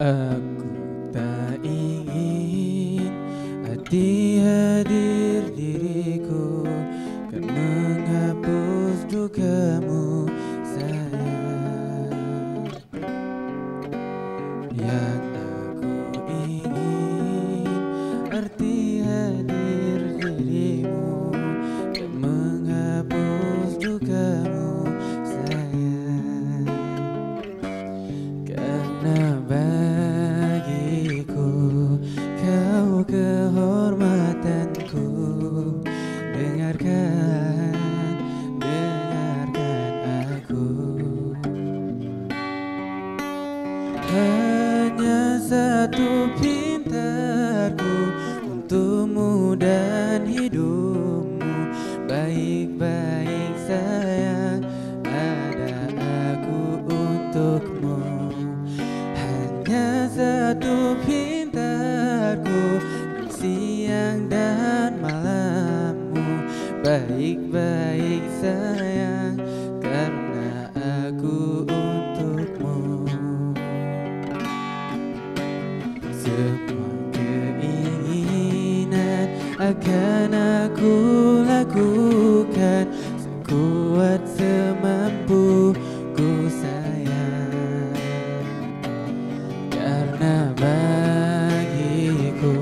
Aku tak ingin hati hadir diriku Kan menghapus dukamu sayang. Yang aku ingin arti hadir Hanya satu pintarku Untukmu dan hidupmu. Baik-baik sayang Ada aku untukmu. Hanya satu pintarku Siang dan malammu. Baik-baik semua keinginan akan aku lakukan. Sekuat semampuku sayang. Karena bagiku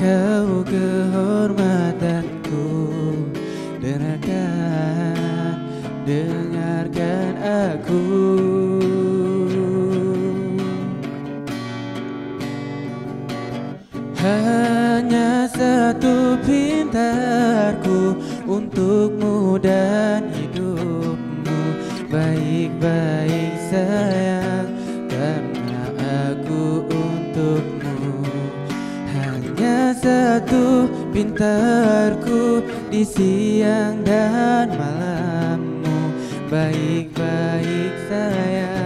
kau kehormatanku. Dengarkan, dengarkan aku Hanya satu pintarku untukmu dan hidupmu. Baik-baik sayang karena aku untukmu. Hanya satu pintarku di siang dan malammu. Baik-baik sayang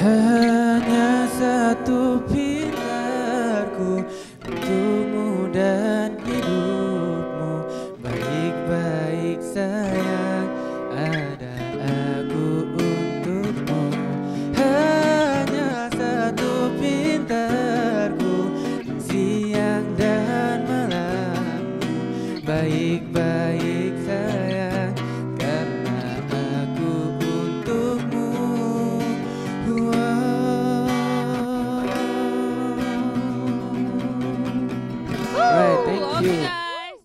Hanya satu pintarku